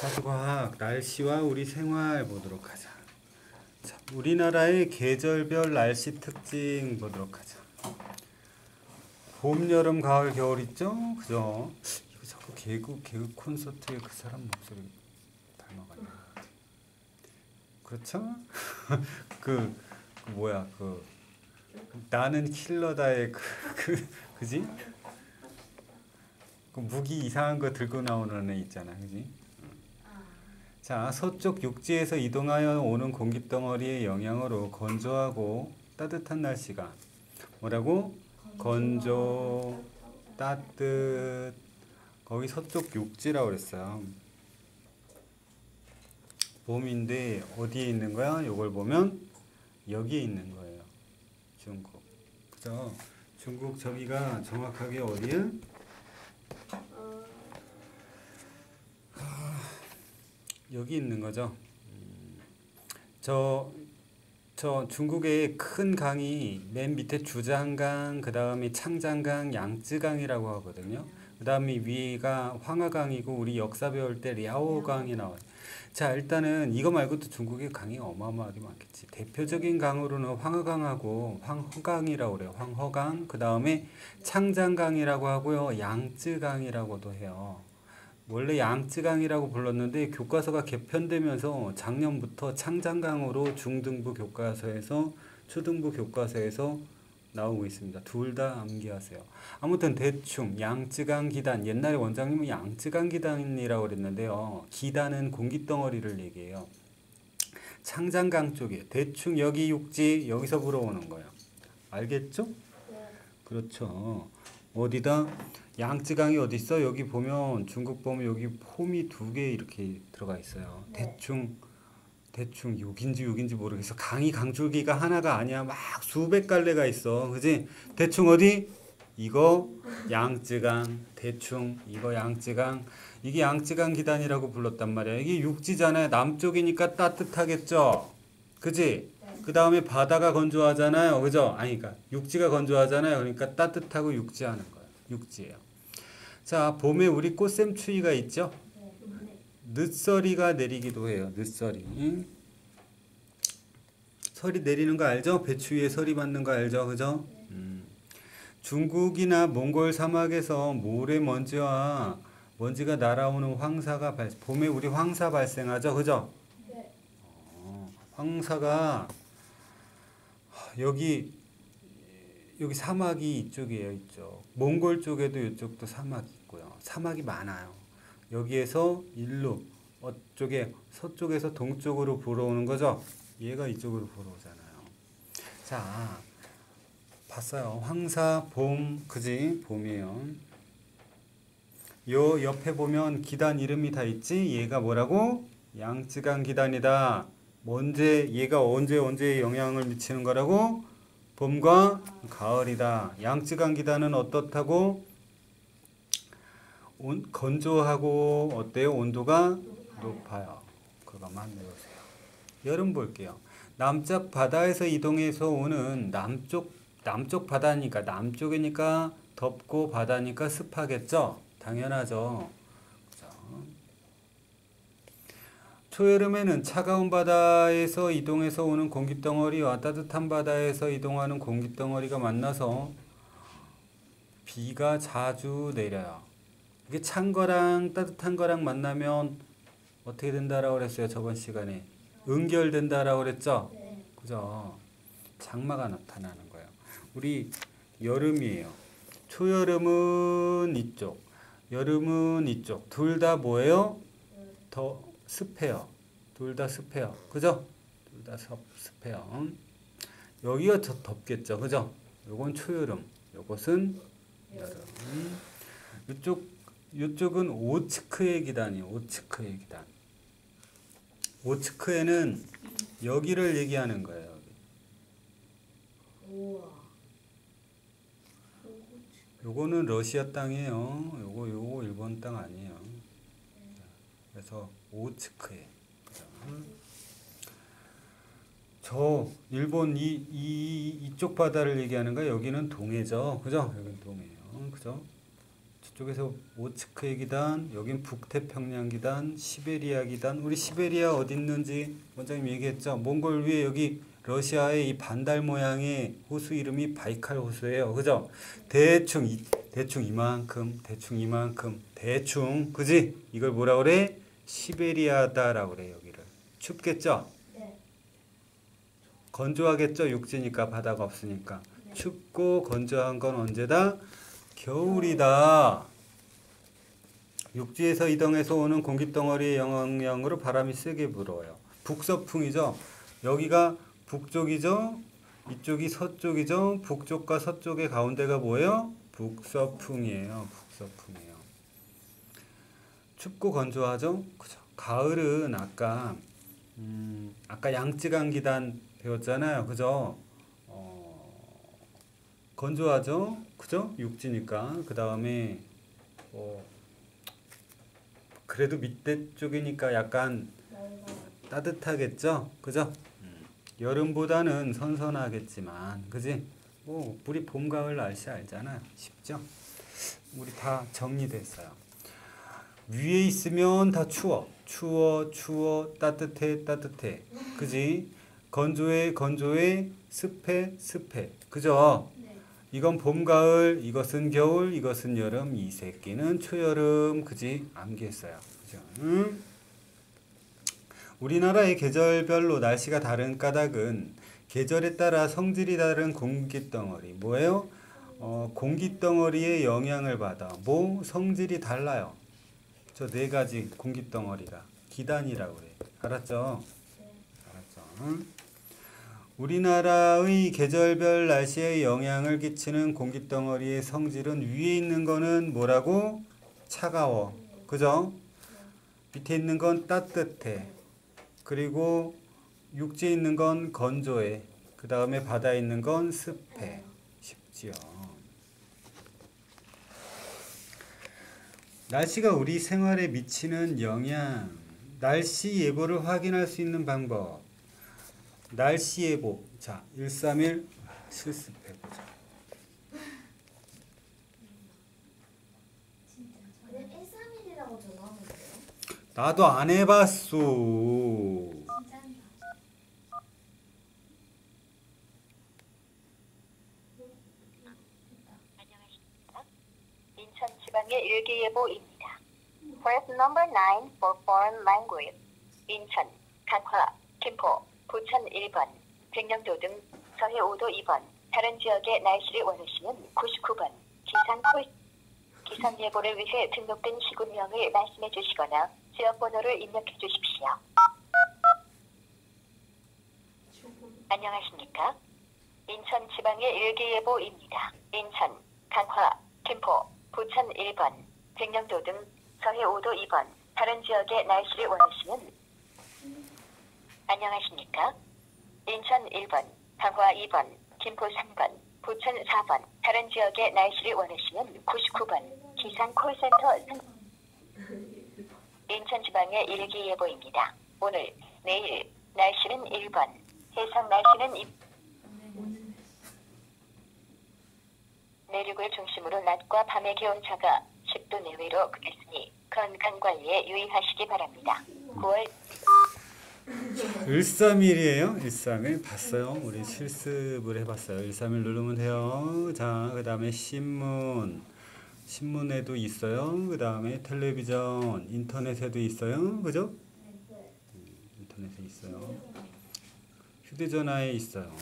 사주과학 날씨와 우리 생활 보도록 하자. 자, 우리나라의 계절별 날씨 특징 보도록 하자. 봄, 여름, 가을, 겨울 있죠? 그죠? 이거 자꾸 개그 개그 콘서트에 그 사람 목소리 닮아가네. 그렇죠? 그, 그 뭐야 그 나는 킬러다의 그, 그 그지? 그 무기 이상한 거 들고 나오는 애 있잖아, 그지? 자, 서쪽 육지에서 이동하여 오는 공기 덩어리의 영향으로 건조하고 따뜻한 날씨가 뭐라고? 건조, 따뜻. 거기 서쪽 육지라고 그랬어요. 봄인데 어디에 있는 거야? 요걸 보면 여기에 있는 거예요. 중국. 그죠? 중국 저기가 정확하게 어디야? 여기 있는 거죠. 음, 저, 저 중국의 큰 강이 맨 밑에 주장강, 그 다음에 창장강, 양쯔강이라고 하거든요. 그 다음에 위가 황하강이고 우리 역사 배울 때 랴오강이 나와요. 자, 일단은 이거 말고도 중국의 강이 어마어마하게 많겠지. 대표적인 강으로는 황허강하고 황허강이라고 그래요. 황허강. 그 다음에 창장강이라고 하고요. 양쯔강이라고도 해요. 원래 양쯔강이라고 불렀는데 교과서가 개편되면서 작년부터 창장강으로 중등부 교과서에서 초등부 교과서에서 나오고 있습니다. 둘 다 암기하세요. 아무튼 대충 양쯔강 기단 옛날에 원장님은 양쯔강 기단이라고 그랬는데요. 기단은 공기 덩어리를 얘기해요. 창장강 쪽에 대충 여기 육지 여기서 불어오는 거예요. 알겠죠? 그렇죠. 어디다 양쯔강이 어디 있어? 여기 보면 중국 보면 여기 폼이 두 개 이렇게 들어가 있어요. 대충 대충 욕인지 욕인지 모르겠어. 강이 강줄기가 하나가 아니야. 막 수백 갈래가 있어. 그지? 대충 어디? 이거 양쯔강. 대충 이거 양쯔강. 이게 양쯔강 기단이라고 불렀단 말이야. 이게 육지잖아요. 남쪽이니까 따뜻하겠죠. 그지? 그 다음에 바다가 건조하잖아요. 그죠? 아니, 그러니까 육지가 건조하잖아요. 그러니까 따뜻하고 육지하는 거예요. 육지예요. 자, 봄에 우리 꽃샘추위가 있죠? 늦서리가 내리기도 해요. 늦서리. 응? 서리 내리는 거 알죠? 배추 위에 서리 받는 거 알죠? 그죠? 음. 중국이나 몽골 사막에서 모래먼지와 먼지가 날아오는 황사가 발 봄에 우리 황사 발생하죠? 그죠? 어, 황사가 여기 여기 사막이 이쪽이에요, 이쪽. 몽골 쪽에도 이쪽도 사막이 있고요. 사막이 많아요. 여기에서 일로 어쪽에 서쪽에서 동쪽으로 불어오는 거죠. 얘가 이쪽으로 불어오잖아요. 자, 봤어요. 황사, 봄, 그지? 봄이에요. 요 옆에 보면 기단 이름이 다 있지? 얘가 뭐라고? 양쯔강 기단이다. 언제 얘가 언제 언제 영향을 미치는 거라고? 봄과 가을이다. 양쯔강 기단은 어떻다고? 온, 건조하고 어때요? 온도가 높아요. 그것만 외우세요. 여름 볼게요. 남쪽 바다에서 이동해서 오는 남쪽 남쪽 바다니까 남쪽이니까 덥고 바다니까 습하겠죠. 당연하죠. 초여름에는 차가운 바다에서 이동해서 오는 공기덩어리와 따뜻한 바다에서 이동하는 공기덩어리가 만나서 비가 자주 내려요. 이게 찬 거랑 따뜻한 거랑 만나면 어떻게 된다라고 그랬어요 저번 시간에? 응결된다라고 그랬죠? 그죠? 장마가 나타나는 거예요. 우리 여름이에요. 초여름은 이쪽 여름은 이쪽. 둘 다 뭐예요? 더 습해요 둘다 습해요 그죠 둘다 습해요 여기가 더 덥겠죠 그죠 요건 초여름 요것은 여름 이쪽 이쪽은 오츠크의 기단이에요. 오츠크의 기단. 오츠크에는 여기를 얘기하는 거예요. 요거는 러시아 땅이에요. 요거 요거 일본 땅 아니에요. 그래서 오츠크에. 저 일본 이, 이 이쪽 바다를 얘기하는 거 여기는 동해죠. 그죠? 여기는 동해요. 그죠? 저쪽에서 오츠크의 기단, 여긴 북태평양 기단, 시베리아 기단. 우리 시베리아 어디 있는지 원장님 얘기했죠. 몽골 위에 여기 러시아의 이 반달 모양의 호수 이름이 바이칼 호수예요. 그죠? 대충 이, 대충 이만큼, 대충 이만큼, 대충 그지? 이걸 뭐라 그래? 시베리아다라고 그래 여기를. 춥겠죠? 네. 건조하겠죠? 육지니까 바다가 없으니까. 춥고 건조한 건 언제다? 겨울이다. 육지에서 이동해서 오는 공기덩어리의 영향으로 바람이 세게 불어요. 북서풍이죠. 여기가 북쪽이죠. 이쪽이 서쪽이죠. 북쪽과 서쪽의 가운데가 뭐예요? 북서풍이에요. 북서풍이에요. 춥고 건조하죠. 그죠. 가을은 아까 음, 아까 양쯔강 기단 배웠잖아요. 그죠? 어, 건조하죠. 그죠? 육지니까. 그 다음에 어, 그래도 밑에 쪽이니까 약간. 따뜻하겠죠? 그죠? 음, 여름보다는 선선하겠지만, 그지? 뭐, 우리 봄, 가을 날씨 알잖아. 쉽죠? 우리 다 정리됐어요. 위에 있으면 다 추워. 추워, 추워, 따뜻해, 따뜻해. 그지? 건조해, 건조해, 습해, 습해. 그죠? 네. 이건 봄, 가을, 이것은 겨울, 이것은 여름, 이 새끼는 초여름, 그지? 암기했어요. 그죠? 응? 우리나라의 계절별로 날씨가 다른 까닭은 계절에 따라 성질이 다른 공기 덩어리. 뭐예요? 어, 공기 덩어리의 영향을 받아. 뭐? 성질이 달라요. 저 네 가지 공기 덩어리가. 기단이라고 그래. 알았죠? 네. 알았죠? 응? 우리나라의 계절별 날씨에 영향을 끼치는 공기 덩어리의 성질은 위에 있는 거는 뭐라고? 차가워. 그죠? 밑에 있는 건 따뜻해. 그리고 육지에 있는 건 건조해. 그 다음에 바다에 있는 건 습해. 쉽지요. 날씨가 우리 생활에 미치는 영향. 날씨 예보를 확인할 수 있는 방법. 날씨 예보. 자, 131 실습해보자. 그냥 131이라고 적어하면 돼요. 나도 안 해봤어. 진짜 인천 지방의 일기예보입니다. Press number 9 for foreign language. 인천, 강화, 김포, 부천 1번, 백령도 등 서해 5도 2번, 다른 지역의 날씨를 원하시면 99번, 기상 콜 기상 예보를 위해 등록된 시군명을 말씀해 주시거나 지역 번호를 입력해 주십시오. 안녕하십니까? 인천 지방의 일기예보입니다. 인천, 강화, 김포, 부천 1번, 백령도 등 서해 5도 2번, 다른 지역의 날씨를 원하시면 안녕하십니까? 인천 1번, 강화 2번, 김포 3번, 부천 4번, 다른 지역의 날씨를 원하시면 99번, 기상 콜센터 상... 인천 지방의 일기예보입니다. 오늘, 내일, 날씨는 1번, 해상 날씨는 2... 내륙을 중심으로 낮과 밤의 기온차가 10도 내외로 있으니 건강 관리에 유의하시기 바랍니다. 9월 131이에요. 131 봤어요. 우리 실습을 해봤어요. 131 누르면 돼요. 자, 그 다음에 신문. 신문에도 있어요. 그 다음에 텔레비전, 인터넷에도 있어요. 그죠? 네. 인터넷에 있어요. 휴대전화에 있어요.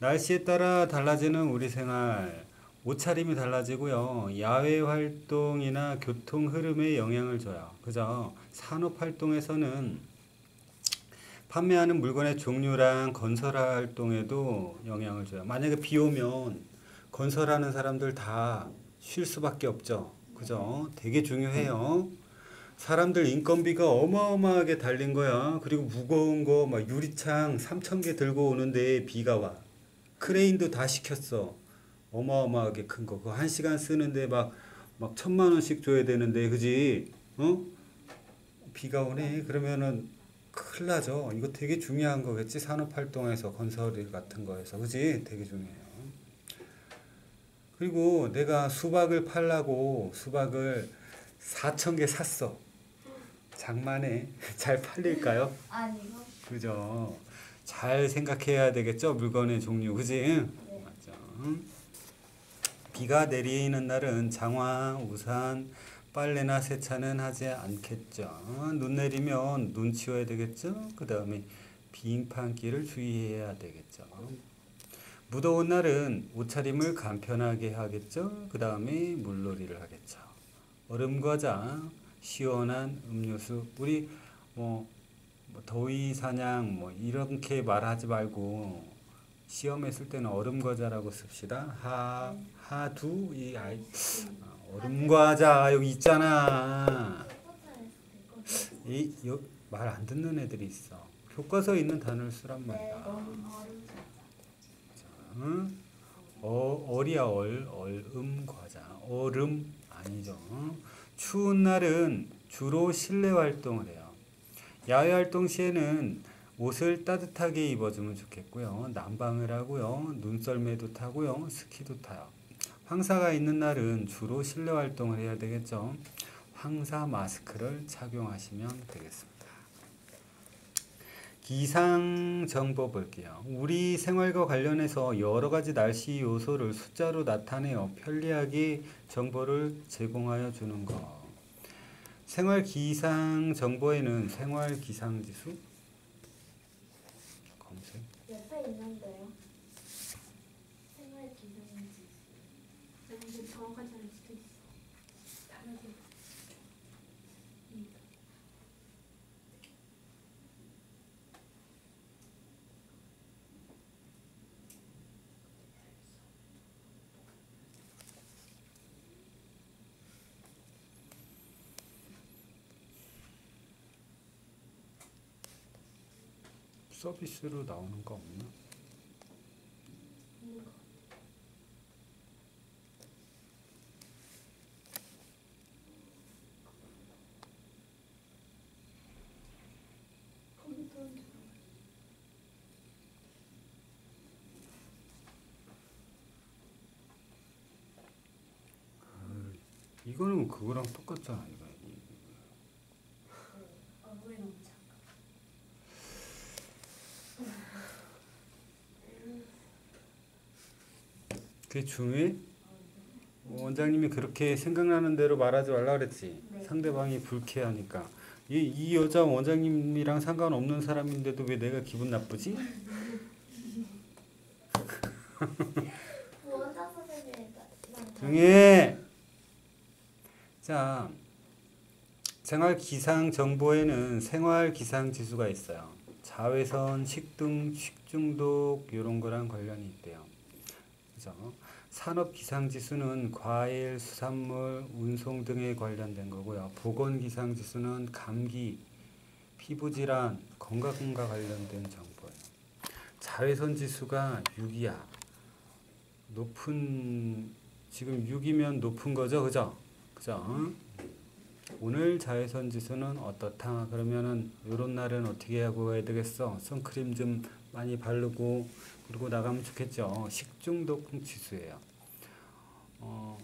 날씨에 따라 달라지는 우리 생활. 옷차림이 달라지고요. 야외 활동이나 교통 흐름에 영향을 줘요. 그죠? 산업 활동에서는 판매하는 물건의 종류랑 건설 활동에도 영향을 줘요. 만약에 비 오면 건설하는 사람들 다 쉴 수밖에 없죠. 그죠? 되게 중요해요. 사람들 인건비가 어마어마하게 달린 거야. 그리고 무거운 거 막 유리창 3천 개 들고 오는데 비가 와. 크레인도 다 시켰어. 어마어마하게 큰 거. 그거 한 시간 쓰는데 막, 막 천만 원씩 줘야 되는데, 그지? 어? 비가 오네. 그러면은 큰일 나죠. 이거 되게 중요한 거겠지. 산업활동에서 건설 같은 거에서. 그지? 되게 중요해요. 그리고 내가 수박을 팔라고 수박을 4천 개 샀어. 장만해. 잘 팔릴까요? 아니고. 그죠. 잘 생각해야 되겠죠. 물건의 종류. 그지? 네. 맞죠. 비가 내리는 날은 장화, 우산, 빨래나 세차는 하지 않겠죠. 눈 내리면 눈 치워야 되겠죠. 그 다음에 빙판길을 주의해야 되겠죠. 무더운 날은 옷차림을 간편하게 하겠죠. 그 다음에 물놀이를 하겠죠. 얼음 과자, 시원한 음료수. 우리 뭐, 뭐 더위 사냥 뭐 이렇게 말하지 말고 시험에 쓸 때는 얼음 과자라고 씁시다. 하 하두 이 아이 아, 얼음 과자 여기 있잖아. 포탈에서 이말 안 듣는 애들이 있어. 교과서에 있는 단어를 쓰란. 얼음 얼음 응? 어, 어리야 얼, 얼음 과자 얼음 아니죠 추운 날은 주로 실내 활동을 해요 야외 활동 시에는 옷을 따뜻하게 입어주면 좋겠고요 난방을 하고요 눈썰매도 타고요 스키도 타요 황사가 있는 날은 주로 실내 활동을 해야 되겠죠 황사 마스크를 착용하시면 되겠습니다 기상 정보 볼게요. 우리 생활과 관련해서 여러 가지 날씨 요소를 숫자로 나타내어 편리하게 정보를 제공하여 주는 것. 생활 기상 정보에는 생활 기상 지수. 옆에 있는데요. 생활 기상지. 근데 정확하지 않을 수도 있어. 다르게. 서비스로 나오는 거 없나? 컴퓨터는 이거는 그거랑 똑같잖아. 이거. 얼굴이 너무 작아. 그게 중요해? 원장님이 그렇게 생각나는 대로 말하지 말라 그랬지. 네. 상대방이 불쾌하니까. 이, 이 여자 원장님이랑 상관없는 사람인데도 왜 내가 기분 나쁘지? 선생님이랑 조용해. 자, 생활 기상 정보에는 생활 기상 지수가 있어요. 자외선, 식등, 식중독 이런 거랑 관련이 있대요. 그죠? 산업 기상 지수는 과일, 수산물, 운송 등에 관련된 거고요. 보건 기상 지수는 감기, 피부 질환, 건강과 관련된 정보예요. 자외선 지수가 6이야. 높은 지금 6이면 높은 거죠, 그죠? 그죠? 오늘 자외선 지수는 어떻다? 그러면은 요런 날은 어떻게 하고 가야 되겠어? 선크림 좀 많이 바르고 그리고 나가면 좋겠죠. 식중독 지수예요. 어,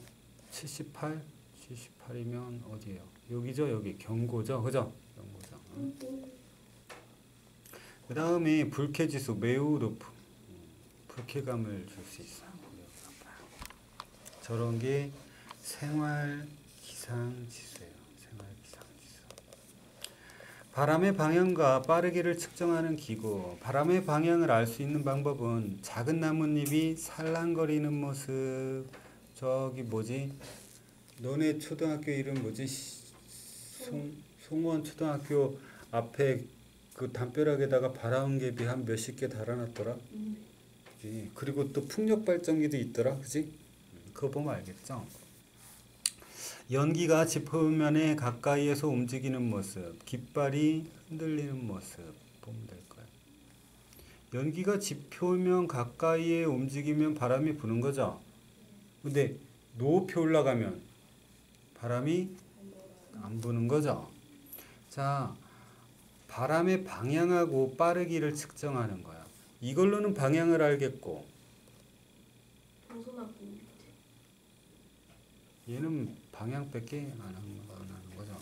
78, 78이면 어디예요? 여기죠, 여기 경고죠, 그죠? 경고죠. 그 다음에 불쾌 지수 매우 높은 음, 불쾌감을 줄 수 있어요. 저런 게 생활 기상 지수예요. 바람의 방향과 빠르기를 측정하는 기구. 바람의 방향을 알 수 있는 방법은 작은 나뭇잎이 살랑거리는 모습. 저기 뭐지? 너네 초등학교 이름 뭐지? 시- 송 송원 초등학교 앞에 그 담벼락에다가 바람개비 한 몇십 개 달아놨더라. 음. 그리고 또 풍력 발전기도 있더라, 그지? 그거 보면 알겠죠? 연기가 지표면에 가까이에서 움직이는 모습, 깃발이 흔들리는 모습 보면 될 거예요. 연기가 지표면 가까이에 움직이면 바람이 부는 거죠. 근데 높이 올라가면 바람이 안 부는 거죠. 자, 바람의 방향하고 빠르기를 측정하는 거야. 이걸로는 방향을 알겠고. 얘는 방향밖에 안 하는 거죠.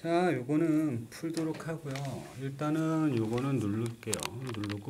자, 요거는 풀도록 하고요. 일단은 요거는 누를게요. 누르고